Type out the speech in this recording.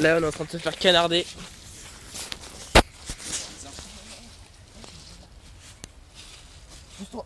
Là, on est en train de se faire canarder. Pousse-toi